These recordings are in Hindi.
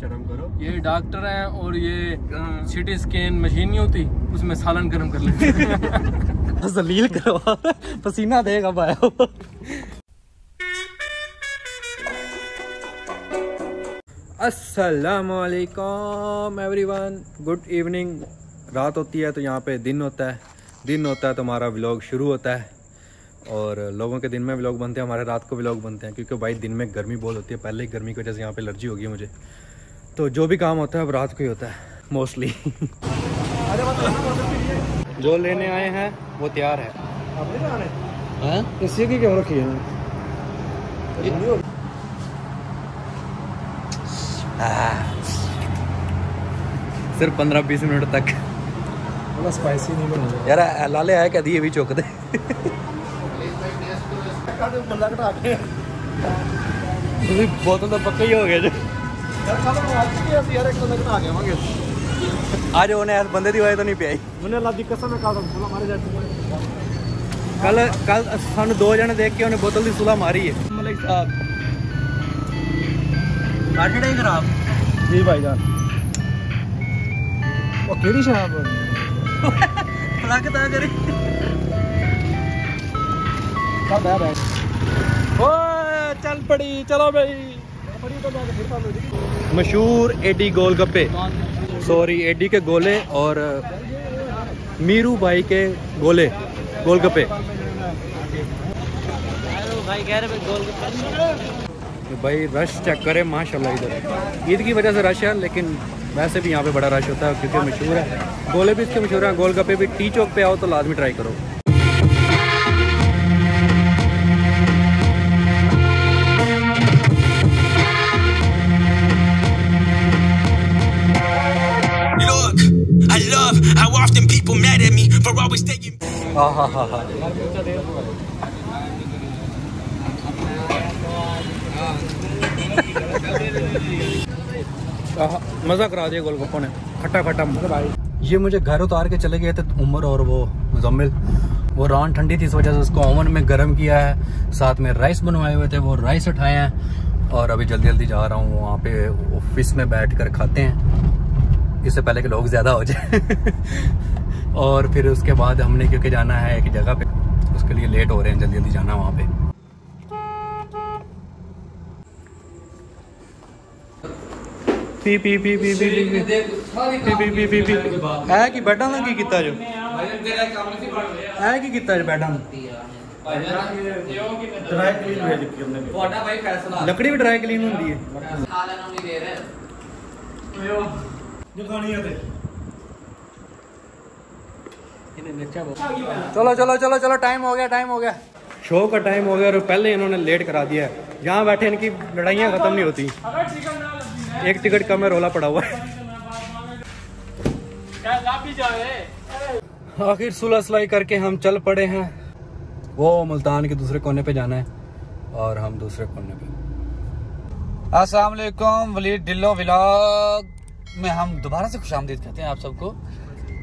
शर्म करो। ये डॉक्टर है और ये सिटी स्कैन मशीन नहीं होती उसमें सालन गर्म कर लेते हैं। जलील करवा पसीना देगा भाई। असलकम एवरीवन गुड इवनिंग रात होती है तो यहाँ पे दिन होता है। दिन होता है तो हमारा व्लॉग शुरू होता है। और लोगों के दिन में व्लॉग बनते हैं हमारे रात को व्लॉग बनते हैं क्योंकि भाई दिन में गर्मी बहुत होती है। पहले ही गर्मी की वजह से यहाँ पे एलर्जी होगी मुझे। तो जो भी काम होता है अब रात को ही होता है मोस्टली जो लेने आए हैं वो तैयार है। इसी की क्यों रखी है? सिर्फ़ पंद्रह बीस मिनट तक। स्पाइसी नहीं बना यार लाले आया कभी दिए भी चुक दे। बोतल तो पक्का ही हो गया। जी आज उन्हें यार बंदे दी वजह तो नहीं पियाई। उन्हें लादी कसम है कसम सुला मारे जाते कल कल सानू दो जने देख के उन्हें बोतल की सुला मारी है। मलिक साहब लाठी नहीं खराब जी भाई जान। वो केड़ी शराब लगता करे। सब है भाई ओ चल पड़ी चलो भाई। मशहूर एडी गोलगप्पे। सॉरी एडी के गोले और मीरू भाई के गोले, गोलगप्पे। भाई कह भाई रश चेक करें, माशाल्लाह इधर। ईद की वजह से रश है, लेकिन वैसे भी यहाँ पे बड़ा रश होता है, क्योंकि मशहूर है। गोले भी इसके मशहूर हैं, गोलगप्पे भी, टी चौक पे आओ तो लाजमी ट्राई करो। Often people mad at me for always taking. मज़ा करा दिया गोलगप्पों ने। खट्टा खट्टा भाई ये मुझे घर उतार के चले गए थे उमर और वो मुजम्मिल। वो रान ठंडी थी इस वजह से उसको ओवन में गर्म किया है साथ में राइस बनवाए हुए थे वो राइस उठाए हैं। और अभी जल्दी जल्दी जा रहा हूँ वहाँ पे ऑफ़िस में बैठ कर खाते हैं। इससे पहले कि लोग ज़्यादा हो जाए और फिर उसके बाद हमने क्योंकि जाना है एक जगह पे उसके लिए लेट हो रहे हैं जल्दी जल्दी जाना वहाँ पे ਪੀ P P P P P P P P P ਪੀ ਹੈ ਕੀ ਬੈਡਾਂ ਦਾ ਕੀ ਕੀਤਾ ਜੋ ਹੈ ਕੀ ਕੀਤਾ ਜੋ ਬੈਡਾਂ ਦਾ ड्राई क्लीन भेज दी हमने ਤੁਹਾਡਾ ਭਾਈ ਫੈਸਲਾ ਲੱਕੜੀ ਵੀ ਡਰਾਈ ਕਲੀਨ ਹੁੰਦੀ ਹੈ चलो चलो चलो चलो टाइम हो गया टाइम हो गया। शो का टाइम हो गया और पहले इन्होंने लेट करा दिया है। यहाँ बैठे इनकी लड़ाइयाँ ख़त्म नहीं होती। एक टिकट कम है रोला पड़ा हुआ है। आखिर सुलह सिलाई करके हम चल पड़े हैं। वो मुल्तान के दूसरे कोने पे जाना है और हम दूसरे कोने पे। अस्सलाम वालेकुम वलीद डिल्लो व्लॉग में हम दोबारा से खुश आमदीद कहते हैं आप सबको।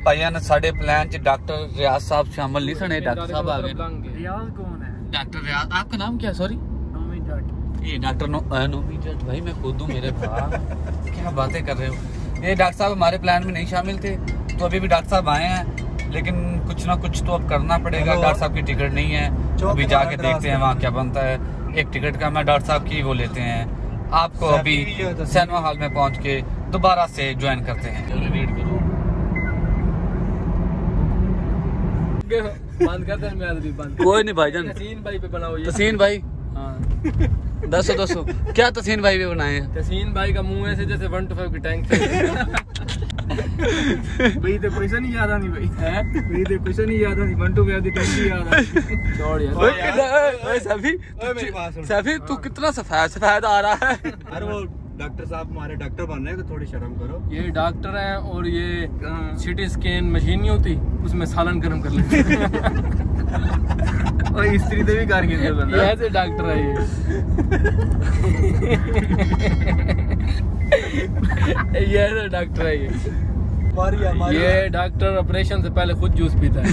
भाइयान साढ़े प्लान डॉक्टर रियाज साहब शामिल नहीं सुने डॉक्टर साहब आ गए। डॉक्टर रियाज आपका नाम क्या सॉरी ये डॉक्टर नोमी जट। भाई मैं खुद हूँ मेरे भाई क्या बातें कर रहे हो? ये डॉक्टर साहब हमारे प्लान में नहीं शामिल थे तो अभी भी डॉक्टर साहब आए हैं लेकिन कुछ ना कुछ तो अब करना पड़ेगा। डॉक्टर साहब की टिकट नहीं है। अभी जाके देखते हैं वहाँ क्या बनता है। एक टिकट का मैं डॉक्टर साहब की वो लेते हैं। आपको अभी सिनेमा हॉल में पहुँच के दोबारा से ज्वाइन करते हैं। वेट करो। बंद कर दे मैं भी बंद। कोई नहीं भाईजान तसीन भाई पे बनाओ ये। तसीन भाई? हाँ। दसो दसो क्या तसीन भाई भी बनाए तसीन भाई का मुँह ऐसे जैसे वन टू फाइव की टैंक भाई तो पैसा नहीं याद आनी भाई। है? भाई तो नहीं याद आनी वन टू फाइव की टैंक याद छोड़ यार ओए सुन। सैफी तू कितना सफ़ेद सफ़ेद आ रहा है? अरे वो डॉक्टर साहब हमारे डॉक्टर बन रहे हैं तो थोड़ी शर्म करो। ये डॉक्टर हैं और ये सिटी स्कैन मशीन नहीं होती उसमें सालन गर्म कर लेते और स्त्री देवी कारगिल ये ऐसे डॉक्टर है ये। ये ऐसे डॉक्टर है ये। मारिया ये डॉक्टर ऑपरेशन से पहले खुद जूस पीता है।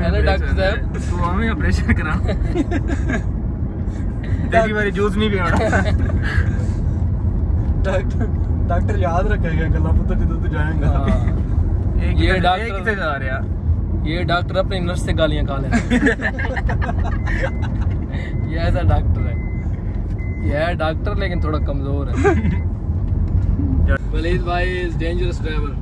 हेलो डॉक्टर साहब। तू हमें ऑपरेशन करा तेरी मेरी जूस नहीं पिया डॉक्टर याद रखेगा गला पता जिधर तू जाएगा। हाँ। एक ये डॉक्टर किसे जा रहा? ये डॉक्टर अपने नर्स से गालियाँ खा लेना ये ऐसा डॉक्टर है। ये डॉक्टर लेकिन थोड़ा कमज़ोर है। पुलिस भाई इज़ डेंजरस ड्राइवर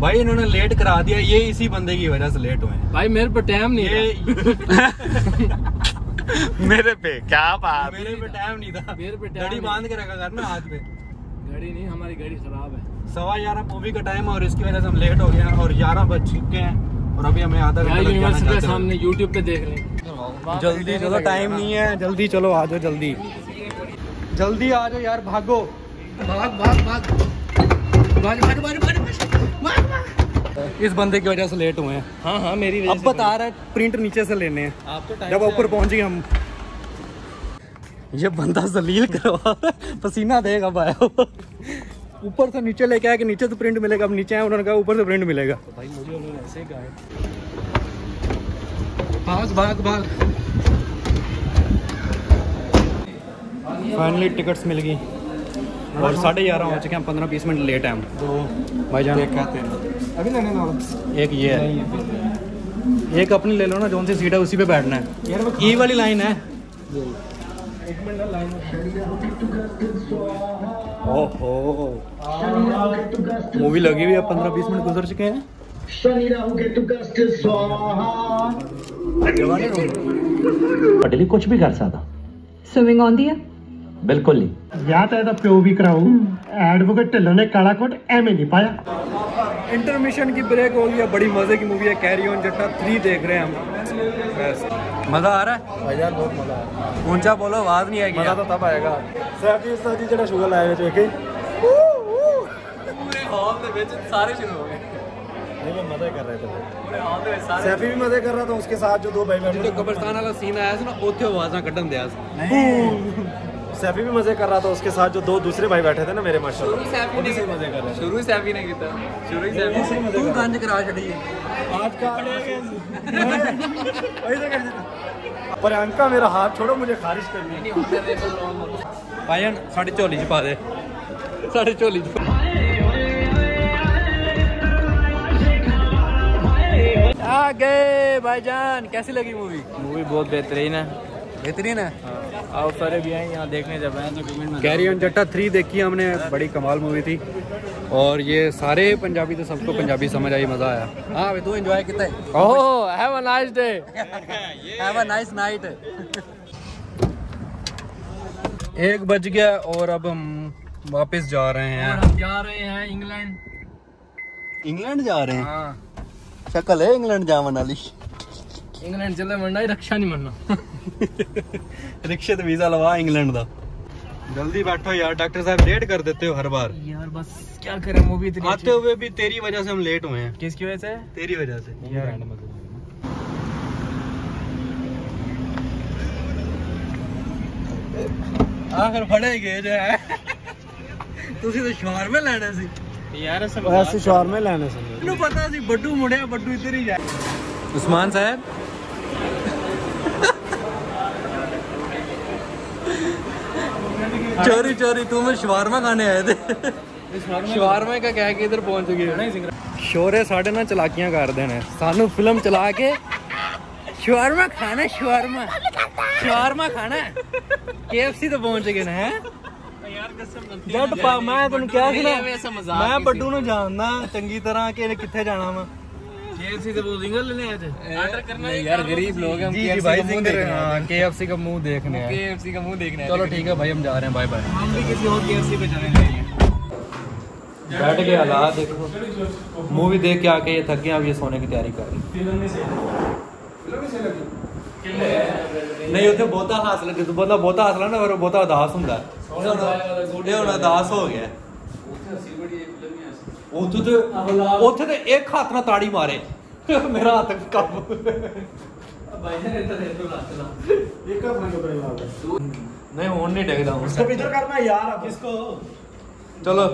भाई इन्होंने लेट करा दिया। ये इसी बंदे की वजह से लेट हुए भाई मेरे पर टाइम नहीं है मेरे पे क्या बात? मेरे पे टाइम नहीं था। मेरे पे नहीं। बाँध के रखा करना हाथ पे। गाड़ी नहीं हमारी गाड़ी खराब है। सवा ग्यारह मूवी का टाइम है और इसकी वजह से हम लेट हो गए हैं और ग्यारह बज चुके हैं और अभी हमें आधा घंटा सामने यूट्यूब पे देख लें। जल्दी चलो टाइम नहीं है। जल्दी चलो आ जाओ जल्दी। जल्दी आ जाओ यार भागो भाग भाग भाग भाग भाग भाग भाग। इस बंदे की वजह से लेट हुए हैं। हाँ हाँ मेरी अब बता रहा है प्रिंट नीचे से लेने हैं। आप तो जब ऊपर पहुँच गए हम। ये बंदा जलील करवा पसीना देगा भाई। ऊपर से नीचे लेके आया कि नीचे से प्रिंट मिलेगा। अब नीचे आए उन्होंने कहा ऊपर से प्रिंट मिलेगा। भाई मुझे उन्होंने ऐसे गाए भाग भाग भाग। फाइनली टिकट्स मिल गई। और साढ़े ग्यारह हो चुके हैं पंद्रह बीस मिनट लेट हैं हम। तो भाई जान एक अभी लेने दो। एक ये है। एक अपनी ले लो ना जो सी सीट है उसी पे बैठना है। ई वाली लाइन है। ओहो। मूवी लगी हुई है पंद्रह बीस मिनट गुजर चुके हैं। पटेली कुछ भी कर सकता। स्विमिंग आ ਬਿਲਕੁਲ ਨਹੀਂ ਵਿਆਹ ਤਾਂ ਇਹਦਾ ਪਿਓ ਵੀ ਕਰਾਊ ਐਡਵੋਕੇਟ ਢਿੱਲੋਂ ਨੇ ਕਾਲਾ ਕੋਟ ਐਵੇਂ ਨਹੀਂ ਪਾਇਆ इंटरमिशन की ब्रेक हो गई है बड़ी मजे की मूवी है कैरी ऑन जट्टा थ्री देख रहे हैं हम बस मजा आ रहा है यार बहुत मजा आया ऊंचा बोलो आवाज नहीं आएगी मजा तो तब आएगा ਸੈਫੀ ਉਸਤਾਦ ਜੀ ਜਿਹੜਾ ਸ਼ੂਗਰ ਲਾਇਆ ਵਿੱਚ ਵੇਖੇ पूरे हॉल ਦੇ ਵਿੱਚ ਸਾਰੇ ਸ਼ੁਰੂ ਹੋ ਗਏ नहीं वो मजे कर रहे थे ਪੂਰੇ ਹਾਲ ਦੇ ਵਿੱਚ ਸਾਰੇ सैफी भी मजे कर रहा था उसके साथ जो दो भाई बैठे जो कब्रस्तान वाला सीन आया था ना ਉੱਥੇ ਆਵਾਜ਼ਾਂ ਕੱਢਣ ਦਿਆ ਸੀ सैफी भी मज़े कर रहा था उसके साथ जो दो दूसरे भाई बैठे थे ना मेरे माशा शुरू सैफी ने किया। पर अंका मेरा हाथ छोड़ो मुझे खारिश करनी साढ़े झोली च पा दे। साढ़े झोली च आ गए भाईजान कैसी लगी मूवी मूवी बहुत बेहतरीन है। बेहतरीन है। आओ सारे भी आए यहाँ देखने जब आए तो कमेंट में कैरी ऑन जट्टा थ्री देखी हमने बड़ी कमाल मूवी थी। और ये सारे पंजाबी तो सबको पंजाबी समझ आई मज़ा आया। हाँ भाई तू एंजॉय कितना है? ओह have a nice day have a nice night एक बज गया और अब हम वापस जा रहे हैं। हम जा रहे हैं इंग्लैंड। इंग्लैंड जा रहे हैं? हाँ। शक्ल है इंग्लैंड जावन वाली। इंग्लैंड चले मरना ही रक्षा नहीं मरना। रिक्शे तो वीजा लवा इंग्लैंड का जल्दी बैठो यार डॉक्टर साहब लेट कर देते हो हर बार यार बस क्या करें मूवी इतनी आते हुए भी तेरी वजह से हम लेट हुए हैं किसकी वजह से तेरी वजह से ਆਖਰ ਫੜੇ ਗਏ ਜੇ ਤੁਸੀਂ ਤਾਂ ਸ਼ਵਾਰਮੇ ਲੈਣੇ ਸੀ यार ऐसा ऐसे शोर में लेने से ਮੈਨੂੰ ਪਤਾ ਸੀ ਬੱਡੂ ਮੁੜਿਆ ਬੱਡੂ ਇੱਧਰ ਹੀ ਜਾ ਉਸਮਾਨ ਸਾਹਿਬ चोरी चोरी तुम शवारमा खाने आए थे ਸ਼ਵਾਰਮਾ ਕਾ ਕਹਿ ਕੇ ਇਧਰ ਪਹੁੰਚ ਗਏ ਸ਼ੋਰੇ ਸਾਡੇ ਨਾਲ ਚਲਾਕੀਆਂ ਕਰਦੇ ਨੇ ਸਾਨੂੰ ਫਿਲਮ ਚਲਾ ਕੇ ਸ਼ਵਾਰਮਾ ਖਾਣਾ ਸ਼ਵਾਰਮਾ ਸ਼ਵਾਰਮਾ ਖਾਣਾ KFC ਤੇ ਪਹੁੰਚ ਗਏ ਨੇ ਹੈ ਜੱਟ ਪਾ ਮੈਂ ਤੈਨੂੰ ਕਿਹਾ ਸੀ ऐसा ਨਾ मजाक ਮੈਂ ਬੱਡੂ ਨੂੰ ਜਾਣਦਾ ਚੰਗੀ ਤਰ੍ਹਾਂ ਕਿ ਇਹਨੇ ਕਿੱਥੇ ਜਾਣਾ ਵਾ KFC से वो जिंगल लेने आए थे ऑर्डर करना है यार गरीब लोग हैं जी जी भाई सिंगर हाँ KFC का मुंह देखने हैं KFC का मुंह देखना चलो ठीक है भाई हम जा रहे हैं बाय बाय हम भी किसी और KFC पे जाने चाहिए बैठ के हालात देखो मूवी देख के आके ये थक गए अब ये सोने की तैयारी कर रहे ਨਹੀਂ ਉੱਥੇ ਬਹੁਤਾ ਹਾਸਲ ਜਦੋਂ ਬੰਦਾ ਬਹੁਤਾ ਹਾਸਲਾ ਨਾ ਫਿਰ ਉਹ ਬਹੁਤਾ ਉਦਾਸ ਹੁੰਦਾ ਇਹ ਹੁਣ ਉਦਾਸ ਹੋ ਗਿਆ ਉੱਥੇ ਤੇ ਉੱਥੇ ਤੇ ਇੱਕ ਹੱਥ ਨਾਲ ਤਾੜੀ ਮਾਰੇ ਮੇਰਾ ਹੱਥ ਕੰਮ एक का भाई को लगा ਨਹੀਂ ਹੁਣ ਨਹੀਂ ਡਿੱਗਦਾ ਹੁਣ इसको इधर करना यार अब इसको ਚਲੋ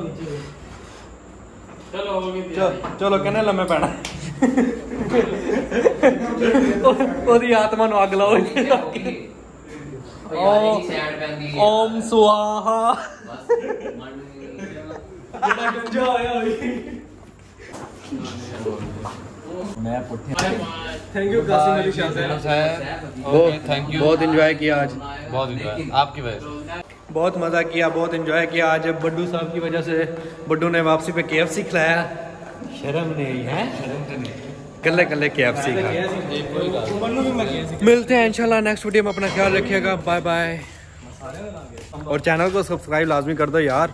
चलो हो गई ਚਲੋ ਚਲੋ ਕਹਿੰਦੇ ਲੰਮੇ ਪੈਣਾ ਉਹ- ਉਹਦੀ ਆਤਮਾ ਨੂੰ ਅੱਗ ਲਾਓ ओम सुहा थैंक यू थैंक यू बहुत इंजॉय किया आज। बहुत। आपकी वजह से। बहुत मज़ा किया बहुत इंजॉय किया। आज बड्डू साहब की वजह से बड्डू ने वापसी पे के खिलाया। शर्म नहीं है। कल्ले कल्ले के एफ़ सी मिलते हैं इंशाल्लाह नेक्स्ट वीडियो में। अपना ख्याल रखिएगा। बाय बाय और चैनल को सब्सक्राइब लाजमी कर दो यार।